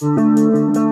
Música